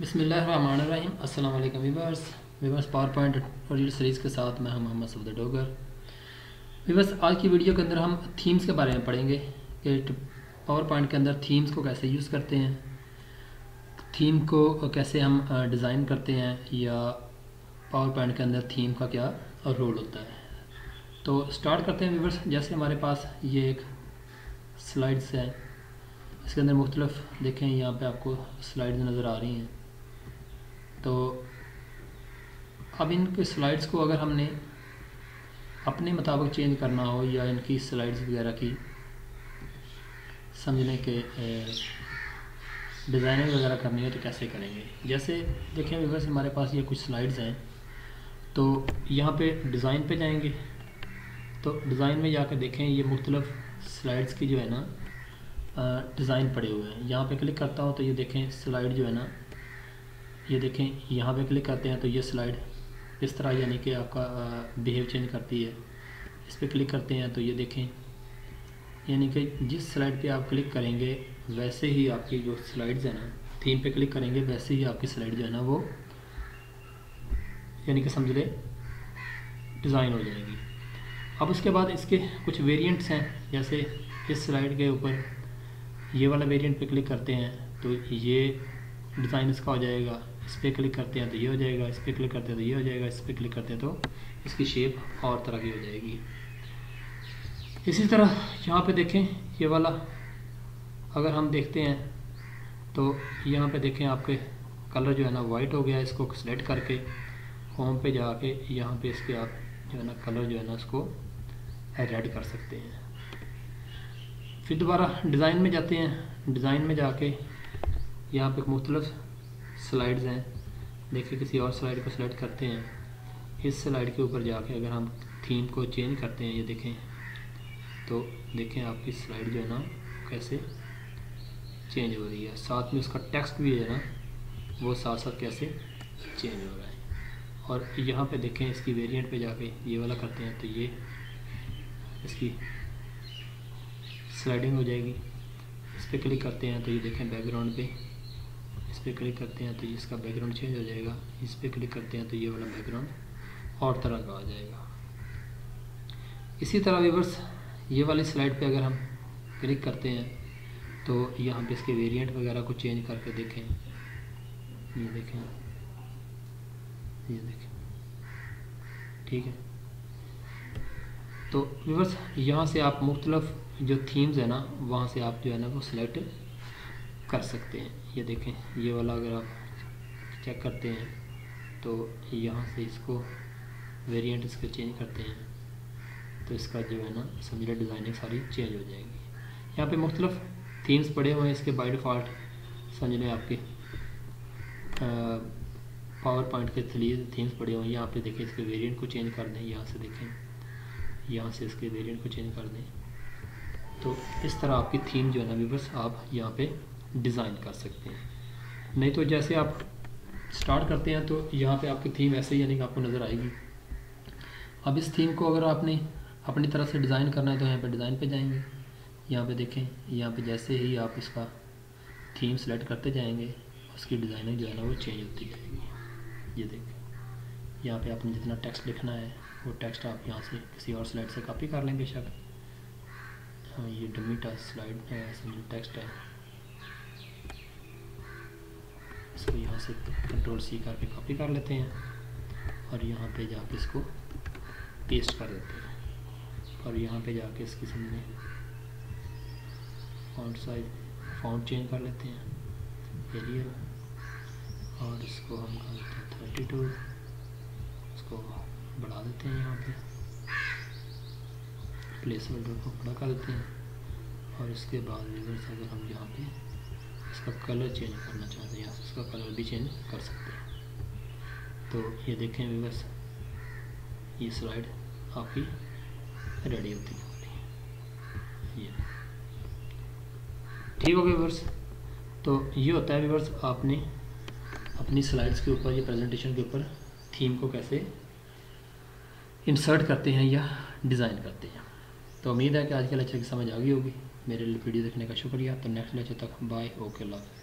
بسم اللہ الرحمن الرحیم۔ السلام علیکم ویورس ویورس پاور پوائنٹ اور سیریز کے ساتھ میں ہم محمد صفد ڈوگر۔ ویورس آج کی ویڈیو کے اندر ہم تھیمز کے بارے میں پڑھیں گے کہ پاور پوائنٹ کے اندر تھیمز کو کیسے یوز کرتے ہیں، تھیم کو کیسے ہم ڈیزائن کرتے ہیں یا پاور پوائنٹ کے اندر تھیم کا کیا رول ہوتا ہے۔ تو سٹارٹ کرتے ہیں ویورس جیسے ہمارے پاس یہ ایک سلائڈس ہے اس کے اندر مختلف دیکھیں، یہاں پہ آپ کو سلائڈز نظر آ رہی ہیں۔ تو اب ان کے سلائڈس کو اگر ہم نے اپنے مطابق چینج کرنا ہو یا ان کی سلائڈس وغیرہ کی، سمجھنے کے ڈیزائننگ وغیرہ کرنی ہو تو کیسے کریں گے؟ جیسے دیکھیں ویورس ہمارے پاس یہ کچھ سلائڈز ہیں۔ تو یہاں پہ ڈیزائن پہ جائیں گے۔ تو ڈیزائن میں جا کے دیکھیں، یہ مختلف سلائڈس کی جو ہے نا ڈیزائن پڑے ہوئے ہیں۔ یہاں پہ کلک کرتا ہوں تو یہ دیکھیں سلائڈ جو ہے نا یہ دیکھیں، یہاں پہ کلک کرتے ہیں تو یہ سلائڈ اس طرح یعنی کہ آپ کا بیہیو چینج کرتی ہے۔ اس پہ کلک کرتے ہیں تو یہ دیکھیں۔ یعنی کہ جس سلائڈ پہ آپ کلک کریں گے، ویسے ہی آپ کی جو سلائڈز ہیں نا تھیم پہ کلک کریں گے، ویسے ہی آپ کی سلائڈ جو ہے نا وہ یعنی کہ سمجھ لے ڈیزائن ہو جائے گی۔ اب اس کے بعد اس کے کچھ ویریئنٹس ہیں۔ جیسے اس سلائڈ کے اوپر یہ والا ویریئنٹ پہ کلک کرتے ہیں تو یہ ڈیزائن اس کا ہو جائے گا۔ اس پہ کلک کرتے ہیں تو یہ ہو جائے گا، اس پہ کلک کرتے ہیں تو یہ ہو جائے گا، اس پہ کلک کرتے ہیں تو اس کی شیپ اور طرح کی ہو جائے گی۔ اسی طرح یہاں پہ دیکھیں یہ والا، اگر ہم دیکھتے ہیں تو یہاں پہ دیکھیں آپ کے کلر جو ہے نا وائٹ ہو گیا، اس کو سلیکٹ کر کے ہوم پہ جا کے یہاں پہ اس کے آپ جو ہے نا کلر جو ہے نا اس کو ریڈ کر سکتے ہیں۔ پھر دوبارہ ڈیزائن میں جاتے ہیں۔ ڈیزائن میں جا کے یہاں پہ مختلف سلائڈز ہیں۔ دیکھیں کسی اور سلائڈ کو سلیکٹ کرتے ہیں۔ اس سلائڈ کے اوپر جا کے اگر ہم تھیم کو چینج کرتے ہیں، یہ دیکھیں۔ تو دیکھیں آپ کی سلائڈ جو ہے نا، کیسے چینج ہو رہی ہے۔ ساتھ میں اس کا ٹیکسٹ بھی ہے نا، وہ ساتھ ساتھ کیسے چینج ہو رہا ہے۔ اور یہاں پہ دیکھیں، اس کی ویریئنٹ پہ جا کے یہ والا کرتے ہیں، تو یہ اس کی سلائڈنگ ہو جائے گی۔ اس پہ کلک کرتے ہیں تو یہ دیکھیں بیک گراؤنڈ پہ۔ اس پہ کلک کرتے ہیں تو اس کا بیک گراؤنڈ چینج ہو جائے گا۔ اس پہ کلک کرتے ہیں تو یہ والا بیک گراؤنڈ اور طرح کا آ جائے گا۔ اسی طرح ویورس یہ والی سلائڈ پہ اگر ہم کلک کرتے ہیں تو یہاں پہ اس کے ویریئنٹ وغیرہ کو چینج کر کے دیکھیں۔ یہ دیکھیں۔ یہ دیکھیں۔ ٹھیک ہے۔ تو ویورس یہاں سے آپ مختلف جو تھیمز ہیں نا، وہاں سے آپ جو ہے نا وہ سلیکٹ کر سکتے ہیں۔ یہ دیکھیں، یہ والا اگر آپ چیک کرتے ہیں تو یہاں سے اس کو ویریئنٹ اس کے چینج کرتے ہیں۔ تو اس کا جو ہے نا سمجھ ڈیزائننگ ساری چینج ہو جائے گی۔ یہاں پہ مختلف تھیمز پڑے ہوئے ہیں۔ اس کے بائی ڈیفالٹ سمجھ لیں آپ کے پاور پوائنٹ کے تھلی تھیمز پڑے ہوئے ہیں۔ یہاں پہ دیکھیں اس کے ویریئنٹ کو چینج کر دیں۔ یہاں سے دیکھیں، یہاں سے اس کے ویریئنٹ کو چینج کر دیں۔ تو اس طرح آپ کی تھیم جو ہے نا ویورس آپ یہاں پہ ڈیزائن کر سکتے ہیں نہیں تو جیسے آپ سٹارٹ کرتے ہیں تو یہاں پہ آپ کی تھیم ایسے ہی یعنی کہ آپ کو نظر آئے گی اب اس تھیم کو اگر آپ نے اپنی طرح سے ڈیزائن کرنا ہے تو یہاں پہ ڈیزائن پہ جائیں گے یہاں پہ دیکھیں یہاں پہ جیسے ہی آپ اس کا تھیم سلیکٹ کرتے جائیں گے اس کی ڈیزائننگ جو ہے نا وہ چینج ہوتی جائے گی یہ دیکھیں یہاں پہ آپ نے جتنا ٹیکسٹ لکھنا ہے وہ ٹیکسٹ آپ یہاں سے کسی اور سلائڈ سے کاپی کر لیں بے شک یہ ڈمی سلائڈ ہے ٹیکسٹ ہے اس کو یہاں سے کنٹرول سی کر کے کاپی کر لیتے ہیں اور یہاں پہ جا کے اس کو پیسٹ کر دیتے ہیں اور یہاں پہ جا کے اس قسم میں فاؤنٹ سائز فاؤنٹ چینج کر لیتے ہیں ایریل اور اس کو ہم کر دیتے ہیں تھرٹی ٹو اس کو بڑھا دیتے ہیں یہاں پہ پلیس ہولڈر کو بڑا کر دیتے ہیں اور اس کے بعد ریورس اگر ہم یہاں پہ اس کا کلر چینج کرنا چاہتے ہیں یہاں سے اس کا کلر بھی چینج کر سکتے ہیں۔ تو یہ دیکھیں ویورس، یہ سلائڈ آپ کی ریڈی ہوتی ہے۔ یہ۔ ٹھیک ہو گیا ویورس؟ تو یہ ہوتا ہے ویورس، آپ نے اپنی سلائڈس کے اوپر یا پریزنٹیشن کے اوپر تھیم کو کیسے انسرٹ کرتے ہیں یا ڈیزائن کرتے ہیں۔ تو امید ہے کہ آج کے لیکچر کی سمجھ آ گئی ہوگی۔ میرے لیے ویڈیو دیکھنے کا شکریہ۔ تو نیکسٹ لیکچر تک بائے اوکے اللہ